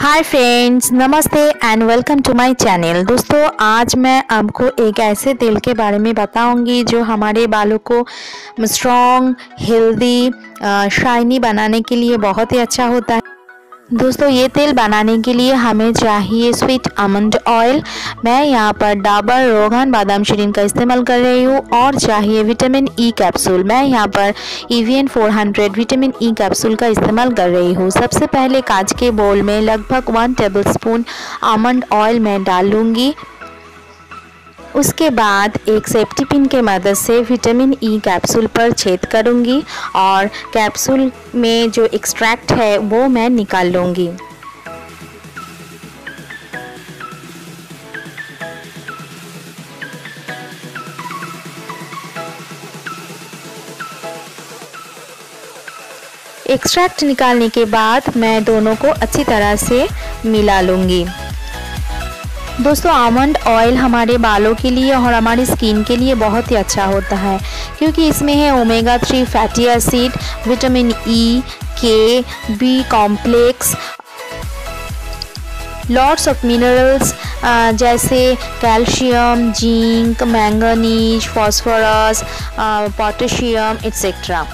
हाय friends नमस्ते and welcome to my channel दोस्तों, आज मैं आपको एक ऐसे तेल के बारे में बताऊँगी जो हमारे बालों को स्ट्रॉन्ग हेल्दी शाइनी बनाने के लिए बहुत ही अच्छा होता है। दोस्तों, ये तेल बनाने के लिए हमें चाहिए स्वीट आमंड ऑयल मैं यहाँ पर डाबर रोगन बादाम शरीन का इस्तेमाल कर रही हूँ और चाहिए विटामिन ई कैप्सूल मैं यहाँ पर ईवीएन 400 विटामिन ई कैप्सूल का इस्तेमाल कर रही हूँ। सबसे पहले कांच के बोल में लगभग one tablespoon almond oil मैं डाल लूँगी उसके बाद एक सेफ्टी पिन के मदद से विटामिन ई e कैप्सूल पर छेद करूँगी और कैप्सूल में जो एक्सट्रैक्ट है, वो मैं निकाल लूँगी। एक्सट्रैक्ट निकालने के बाद मैं दोनों को अच्छी तरह से मिला लूँगी। दोस्तों आमंड ऑयल हमारे बालों के लिए और हमारी स्किन के लिए बहुत ही अच्छा होता है, क्योंकि इसमें है omega three fatty acid vitamin E K B complex lots of minerals जैसे calcium zinc manganese phosphorus potassium etcetera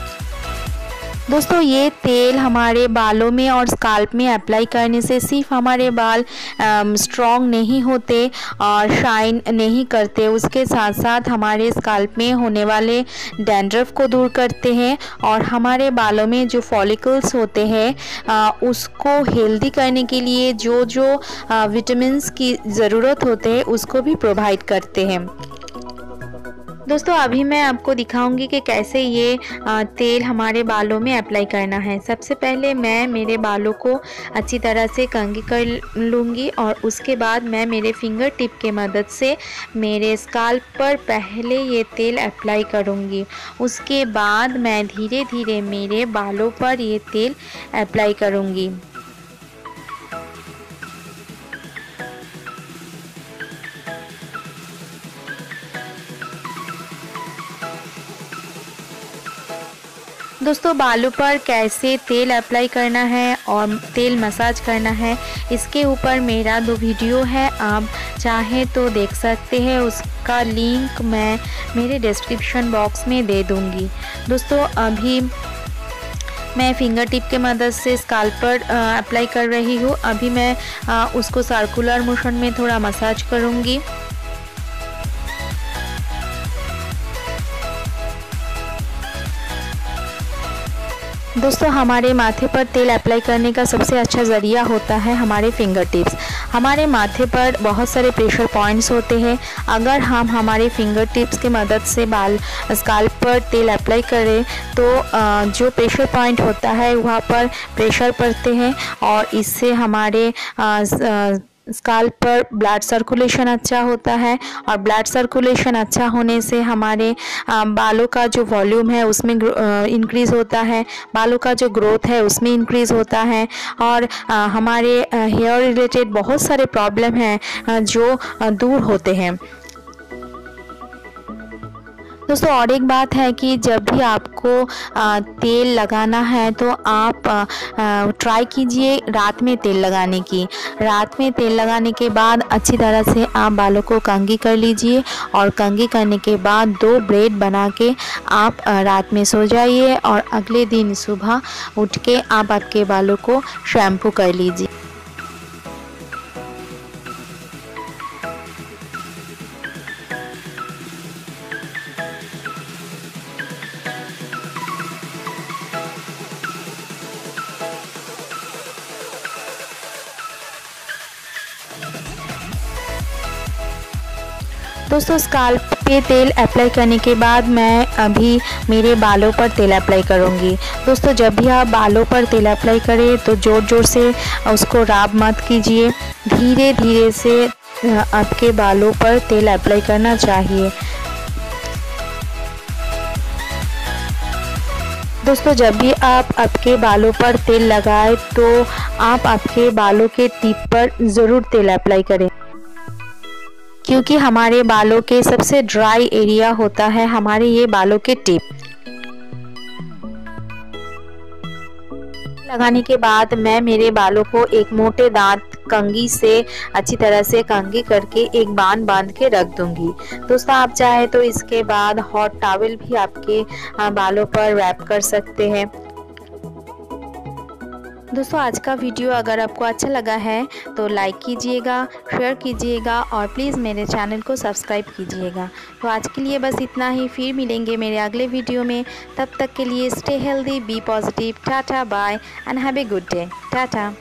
दोस्तों, ये तेल हमारे बालों में और स्काल्प में अप्लाई करने से सिर्फ़ हमारे बाल स्ट्रॉन्ग नहीं होते और शाइन नहीं करते। उसके साथ साथ हमारे स्काल्प में होने वाले डैंड्रफ को दूर करते हैं और हमारे बालों में जो फॉलिकल्स होते हैं उसको हेल्दी करने के लिए जो जो विटामिन की ज़रूरत होते हैं, उसको भी प्रोवाइड करते हैं। दोस्तों, अभी मैं आपको दिखाऊँगी कि कैसे ये तेल हमारे बालों में अप्लाई करना है। सबसे पहले मैं मेरे बालों को अच्छी तरह से कंगी कर लूँगी और उसके बाद मैं मेरे फिंगर टिप के मदद से मेरे स्काल्प पर पहले ये तेल अप्लाई करूँगी। उसके बाद मैं धीरे धीरे मेरे बालों पर ये तेल अप्लाई करूँगी। दोस्तों बालों पर कैसे तेल अप्लाई करना है और तेल मसाज करना है इसके ऊपर मेरा दो वीडियो है। आप चाहें तो देख सकते हैं उसका लिंक मैं मेरे डिस्क्रिप्शन बॉक्स में दे दूँगी। दोस्तों अभी मैं फिंगर टिप के मदद से स्काल पर अप्लाई कर रही हूँ। अभी मैं आ, उसको सर्कुलर मोशन में थोड़ा मसाज करूँगी। दोस्तों, हमारे माथे पर तेल अप्लाई करने का सबसे अच्छा ज़रिया होता है हमारे फिंगर टिप्स हमारे माथे पर बहुत सारे प्रेशर पॉइंट्स होते हैं। अगर हम हमारे फिंगर टिप्स की मदद से बाल स्काल्प पर तेल अप्लाई करें तो जो प्रेशर पॉइंट होता है, वहाँ पर प्रेशर पड़ते हैं और इससे हमारे स्काल पर ब्लड सर्कुलेशन अच्छा होता है और ब्लड सर्कुलेशन अच्छा होने से हमारे बालों का जो वॉल्यूम है उसमें इंक्रीज़ होता है, बालों का जो ग्रोथ है उसमें इंक्रीज़ होता है और हमारे हेयर रिलेटेड बहुत सारे प्रॉब्लम हैं जो दूर होते हैं। दोस्तों, और एक बात है कि जब भी आपको तेल लगाना है तो आप ट्राई कीजिए रात में तेल लगाने की। रात में तेल लगाने के बाद अच्छी तरह से आप बालों को कंगी कर लीजिए और कंगी करने के बाद दो ब्रेड बना के आप रात में सो जाइए और अगले दिन सुबह उठ के आप आपके बालों को शैम्पू कर लीजिए। दोस्तों स्काल्प पे तेल अप्लाई करने के बाद मैं अभी मेरे बालों पर तेल अप्लाई करूँगी। दोस्तों, जब भी आप बालों पर तेल अप्लाई करें तो ज़ोर ज़ोर से उसको राब मत कीजिए। धीरे धीरे से आपके बालों पर तेल अप्लाई करना चाहिए। दोस्तों, जब भी आप आपके बालों पर तेल लगाएँ तो आप आपके बालों के टिप पर ज़रूर तेल अप्लाई करें। क्योंकि हमारे बालों के सबसे ड्राई एरिया होता है, हमारे ये बालों के टिप। लगाने के बाद मैं मेरे बालों को एक मोटे दांत कंगी से अच्छी तरह से कंगी करके एक बाँध बाँध के रख दूँगी। दोस्तों, आप चाहे तो इसके बाद हॉट टावल भी आपके बालों पर रैप कर सकते हैं। दोस्तों, आज का वीडियो अगर आपको अच्छा लगा है तो लाइक कीजिएगा शेयर कीजिएगा और प्लीज़ मेरे चैनल को सब्सक्राइब कीजिएगा। तो आज के लिए बस इतना ही। फिर मिलेंगे मेरे अगले वीडियो में। तब तक के लिए stay healthy be positive tata bye and have a good day tata.